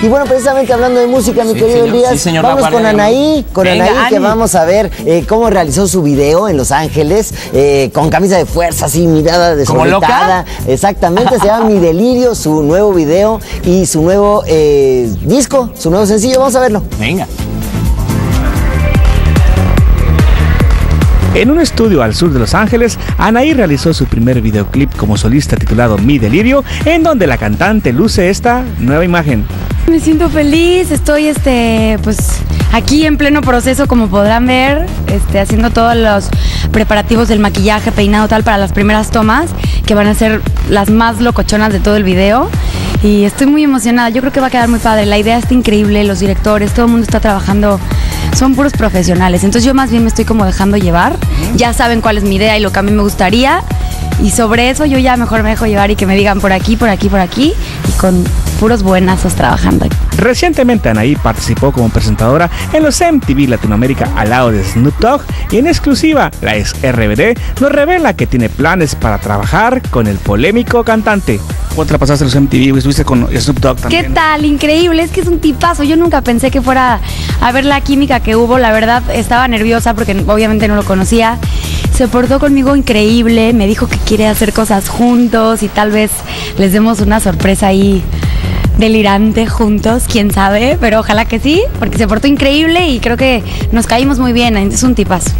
Y bueno, precisamente hablando de música, mi Sí, querido señor. Elías, Sí, señor, vamos con Anaí, con Venga, Anaí, que vamos a ver eh, cómo realizó su video en Los Ángeles, eh, con camisa de fuerza, así, mirada ¿Como desorbitada. Exactamente, se llama Mi Delirio, su nuevo video y su nuevo eh, disco, su nuevo sencillo. Vamos a verlo. Venga. En un estudio al sur de Los Ángeles, Anaí realizó su primer videoclip como solista titulado Mi Delirio, en donde la cantante luce esta nueva imagen. Me siento feliz, estoy este, pues aquí en pleno proceso, como podrán ver, este, haciendo todos los preparativos del maquillaje, peinado tal para las primeras tomas, que van a ser las más locochonas de todo el video. Y estoy muy emocionada, yo creo que va a quedar muy padre. La idea está increíble, los directores, todo el mundo está trabajando, son puros profesionales. Entonces yo más bien me estoy como dejando llevar. Ya saben cuál es mi idea y lo que a mí me gustaría. Y sobre eso yo ya mejor me dejo llevar y que me digan por aquí, por aquí, por aquí. Y con puros buenazos trabajando. Recientemente Anaí participó como presentadora en los MTV Latinoamérica al lado de Snoop Dogg y en exclusiva la ex RBD nos revela que tiene planes para trabajar con el polémico cantante. ¿Cómo te la pasaste los MTV? Estuviste con Snoop Dogg también. ¿Qué tal? Increíble, es que es un tipazo. Yo nunca pensé que fuera a ver la química que hubo. La verdad, estaba nerviosa porque obviamente no lo conocía. Se portó conmigo increíble, me dijo que quiere hacer cosas juntos y tal vez les demos una sorpresa ahí delirante juntos, quién sabe, pero ojalá que sí, porque se portó increíble y creo que nos caímos muy bien, es un tipazo.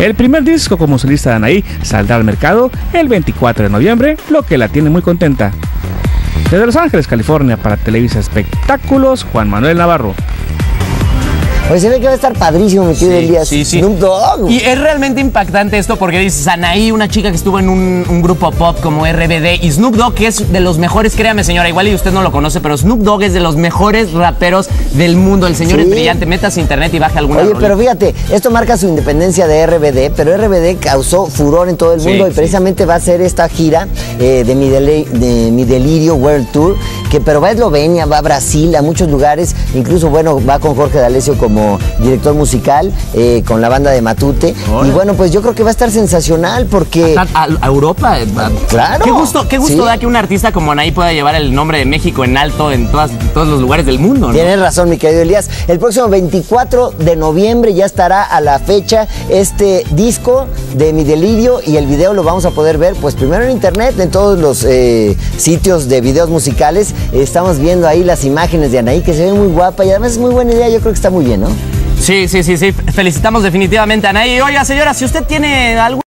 El primer disco como solista de Anaí saldrá al mercado el 24 de noviembre, lo que la tiene muy contenta. Desde Los Ángeles, California, para Televisa Espectáculos, Juan Manuel Navarro. Oye, se ve que va a estar padrísimo, mi querido Sí, Elías. sí, sí. Snoop Dogg. Y es realmente impactante esto porque dices, Anaí, una chica que estuvo en un, un grupo pop como RBD, y Snoop Dogg, que es de los mejores, créame señora, igual y usted no lo conoce, pero Snoop Dogg es de los mejores raperos del mundo. El señor Sí. es brillante, metas internet y baje alguna Oye, rolita. pero fíjate, esto marca su independencia de RBD, pero RBD causó furor en todo el Sí, mundo y sí. precisamente va a hacer esta gira eh, de, mi Deli- de Mi Delirio World Tour, que pero va a Eslovenia, va a Brasil, a muchos lugares, incluso bueno, va con Jorge D'Alessio como director musical, eh, con la banda de Matute. Y bueno, pues yo creo que va a estar sensacional porque... A, Europa. a- Claro. Qué gusto, qué gusto Sí. da que un artista como Anaí pueda llevar el nombre de México en alto en todas, todos los lugares del mundo, ¿no? Tienes razón, mi querido Elías. El próximo 24 de noviembre ya estará a la fecha este disco de Mi Delirio y el video lo vamos a poder ver, pues primero en internet, en todos los eh, sitios de videos musicales. Estamos viendo ahí las imágenes de Anaí, que se ve muy guapa y además es muy buena idea. Yo creo que está muy bien, ¿no? Sí, sí, sí, sí. Felicitamos definitivamente a Anaí. Oiga, señora, si usted tiene algún